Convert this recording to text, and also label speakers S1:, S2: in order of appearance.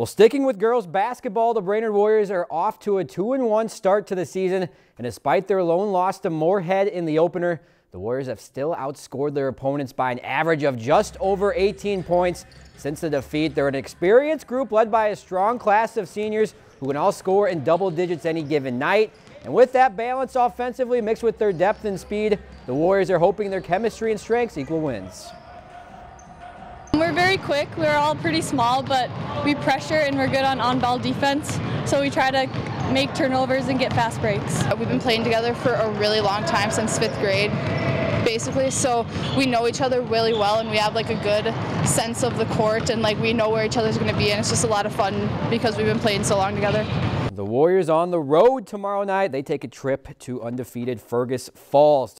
S1: Well, sticking with girls basketball, the Brainerd Warriors are off to a 2-1 start to the season, and despite their lone loss to Moorhead in the opener, the Warriors have still outscored their opponents by an average of just over 18 points since the defeat. They're an experienced group led by a strong class of seniors who can all score in double digits any given night. And with that balance offensively mixed with their depth and speed, the Warriors are hoping their chemistry and strengths equal wins.
S2: We're very quick. We're all pretty small, but we pressure and we're good on on-ball defense. So we try to make turnovers and get fast breaks.
S3: We've been playing together for a really long time since fifth grade basically so we know each other really well and we have like a good sense of the court and like we know where each other's going to be and it's just a lot of fun because we've been playing so long together.
S1: The Warriors on the road tomorrow night. They take a trip to undefeated Fergus Falls.